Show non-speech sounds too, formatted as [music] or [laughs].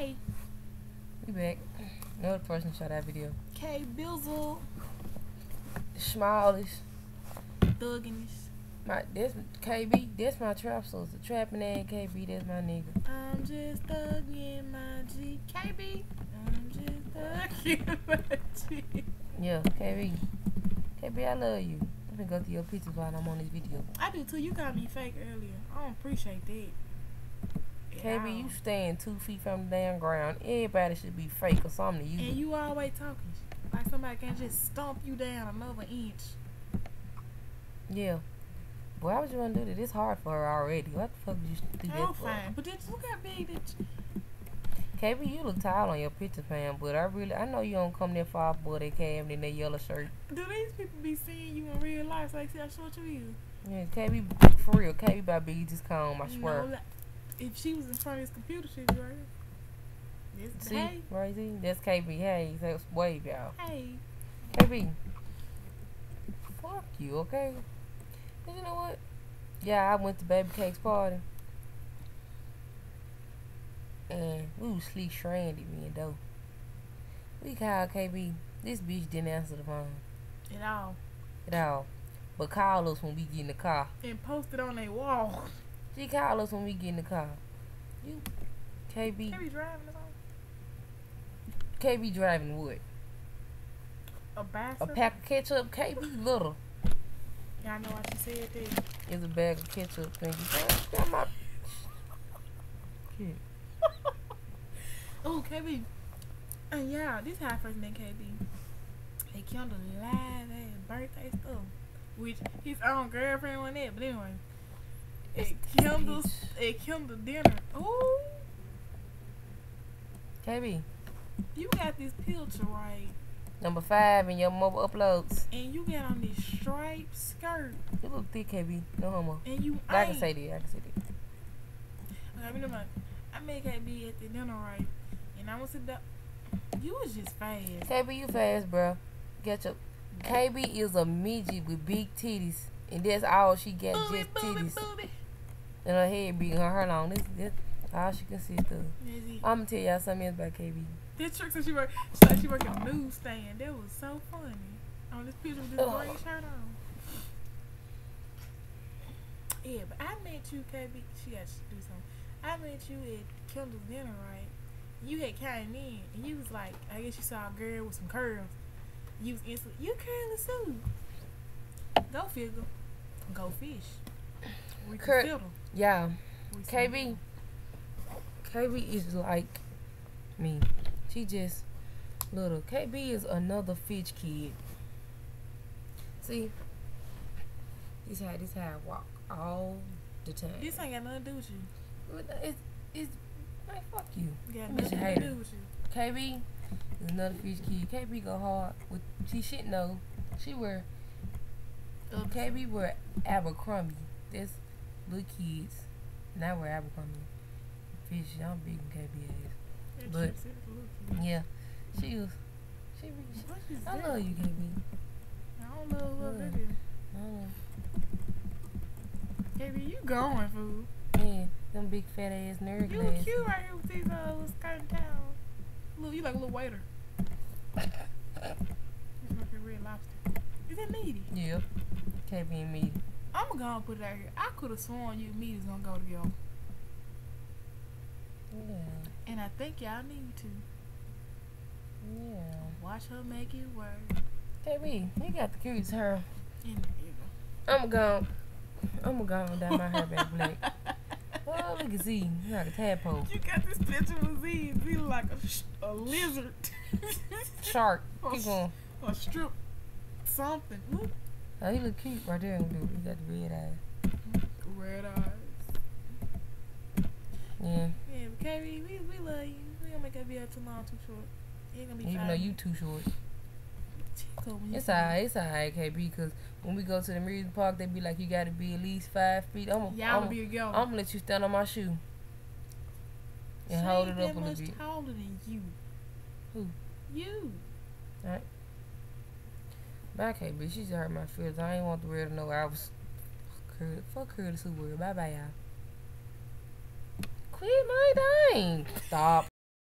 Hey, We back. Another person shot that video. K Bizzle, Smallest. Thugginess. My this KB, that's my trap sister. Trapping and KB, that's my nigga. I'm just thugging my G. KB, I'm just thugging [laughs] my G. Yeah, KB. KB, I love you. I'm gonna go through your pictures while I'm on this video. I do too. You got me fake earlier. I don't appreciate that. KB, you staying two feet from the damn ground. Everybody should be fake or something to you. And you always talking. Like somebody can just stomp you down another inch. Yeah. Why would you want to do that? It's hard for her already. What the fuck did you do I'm that for? fine. But did you look how big that you, KB, you look tall on your picture, fam. But I really, I know you don't come that far, boy. They came in that yellow shirt. Do these people be seeing you in real life? Like, see how short you is? Yeah, KB, for real. KB about big just come. I swear. No, if she was in front of this computer, she'd be right here. This, See, hey, see, that's KB. Hey, that's wave, y'all. hey. KB, fuck you, okay? But you know what? Yeah, I went to Baby Cake's party. And we was sleep stranded, me and Doe. We called KB. This bitch didn't answer the phone At all. at all. But call us when we get in the car. And posted on their wall. She call us when we get in the car. You, KB, be driving us on KB driving what? a basket? A pack of ketchup? KB little. Y'all know why she said that. It's a bag of ketchup. Thank you. My- Shit. [laughs] Oh, KB. And yeah, this how I first met KB. They killed a live ass birthday stuff. Which his own girlfriend went that, but anyway. It it kindled dinner. Ooh, KB, you got this picture right. number five in your mobile uploads. And you got on this striped skirt. You look thick, KB. No homo. And you I can say that. I can say that. Okay, never mind. I made KB at the dinner right. And I was sit down. You was just fast. KB, you fast, bro. Get your. KB is a midget with big titties, and that's all she got, Booby, just booby, titties, booby. And her head big, and her long. This, this all she can see it. I'm gonna tell y'all something else about KB. This trick said she work. She like she work at a newsstand. That was so funny. On this picture with this oh. green shirt on. Yeah, but I met you, KB. She got to do something. I met you at Kendall's dinner, right? You had came in and you was like, I guess you saw a girl with some curls. You was instantly, you curly Sue. Go figure. Go fish. We Cur- Reconsider. Yeah, KB. KB is like me. She just little. KB is another fish kid. See, this how this how I walk all the time. This ain't got nothing to do with you. It's it's like fuck you. Got nothing to do with you. KB is another fish kid. KB go hard with she shit know. She wear Other KB wear Abercrombie. That's little kids. And I wear Abercrombie. Fish, I'm big in KB ass. But- shit said it look- Yeah. She was she, she I that? love you, KB. I don't know what Yeah. that is. I don't know. Baby, you going, fool. Man, them big fat ass nerd You glasses. look cute right here with these uh, little skirt down. Look, you like a little waiter. [laughs] This must be red lobster. Is that meaty? Yeah. KB and me. I'm gonna go and put it out here. I could have sworn you and meat is gonna go together. Yeah. And I think y'all need to. Yeah. Watch her make it work. KB, you got the cutest hair. In the I'm gonna go. I'm gonna go dye my hair back black. [laughs] Oh, look at see. You like a tadpole. You got this picture of Z. Z like a, sh- a lizard. Shark. [laughs] Keep going. a strip something. Look. Oh, he look cute right there. Dude. He got the red eyes. Red eyes. Yeah. Yeah, but we, we love you. We gonna make that video too long, too short. It ain't gonna be Even though you too short. It's alright. It's alright, KB. Because when we go to the amusement park, they be like, you gotta be at least five feet. I'm gonna Y'all I'm, be a yo. I'm gonna let you stand on my shoe and hold it up a little bit. taller than you. Who? You. But I can't be. She just hurt my feelings. I ain't want the world to know I was. Fuck her. Fuck her. This world. Bye bye, y'all. Quit my thing. Stop.